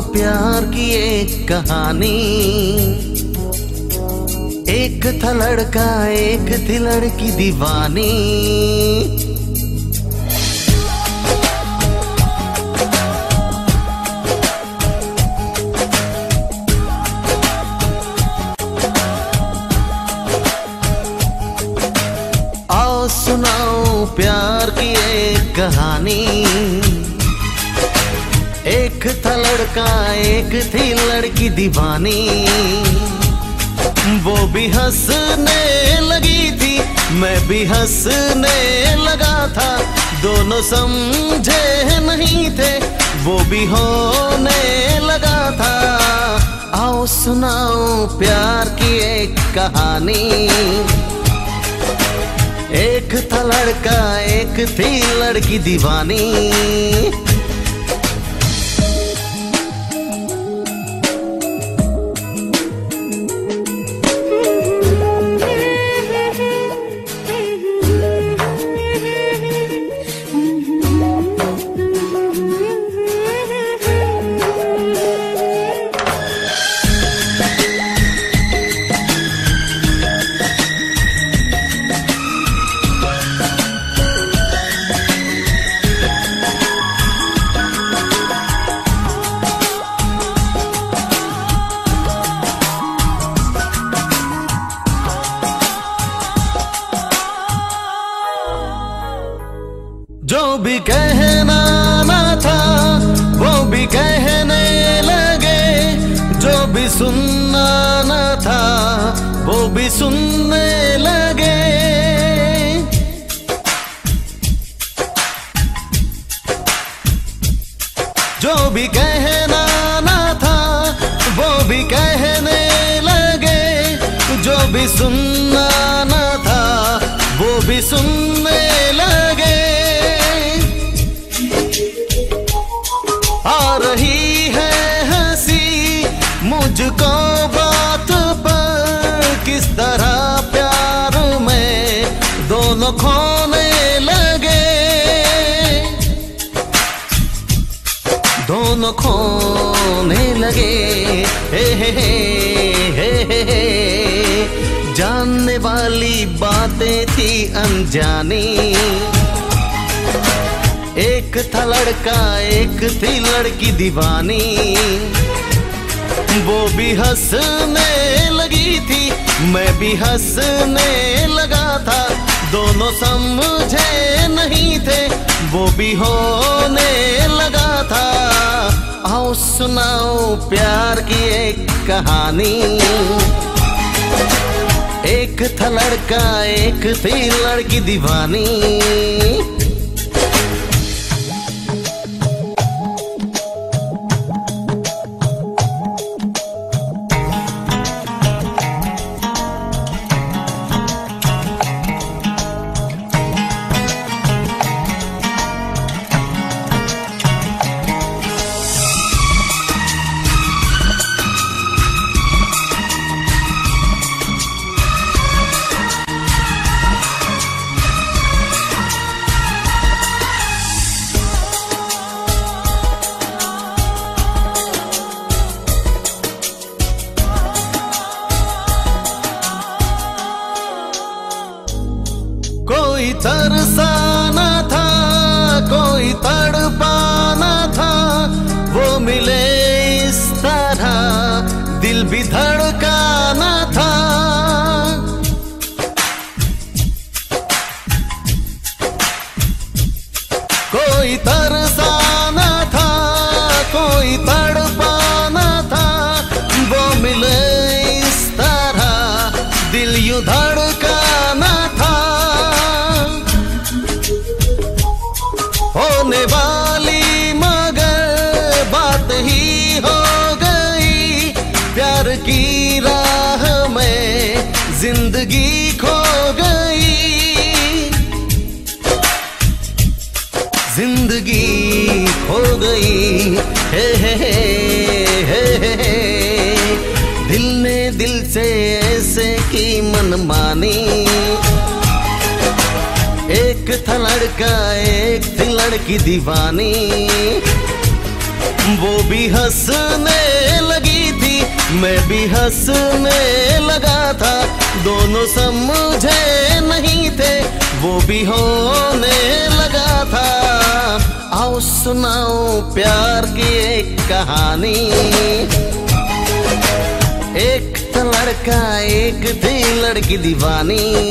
प्यार की एक कहानी। एक था लड़का, एक थी लड़की दीवानी। आओ सुनाओ प्यार की एक कहानी। एक था लड़का, एक थी लड़की दीवानी। वो भी हंसने लगी थी, मैं भी हंसने लगा था। दोनों समझे नहीं थे, वो भी होने लगा था। आओ सुनाओ प्यार की एक कहानी। एक था लड़का, एक थी लड़की दीवानी। जो भी कहना ना था, वो भी कहने लगे। जो भी सुनना ना था, वो भी सुनने लगे। जो भी कहना ना था, वो भी कहने लगे। जो भी सुनना आ रही है हँसी मुझको बात पर। किस तरह प्यार में दोनों खोने लगे? दोनों खोने लगे। हे हे हे हे हे हे। जानने वाली बातें थी अनजानी। एक था लड़का, एक थी लड़की दीवानी। वो भी हंसने लगी थी, मैं भी हंसने लगा था। दोनों समझे नहीं थे, वो भी होने लगा था। आओ सुनाओ प्यार की एक कहानी। एक था लड़का, एक थी लड़की दीवानी। कोई तरसाना था, कोई तड़पाना था। वो मिले इस तरह, दिल भी धड़काना था। कोई तरसाना था, कोई तड़पाना होने वाली, मगर बात ही हो गई। प्यार की राह में ज़िंदगी खो गई। ज़िंदगी खो गई। हे हे हे हे हे हे। दिल ने दिल से ऐसे की मनमानी था लड़का, एक थी लड़की दीवानी। वो भी हंसने लगी थी, मैं भी हंसने लगा था। दोनों समझे नहीं थे, वो भी होने लगा था। आओ सुनाओ प्यार की एक कहानी। एक था लड़का, एक थी लड़की दीवानी।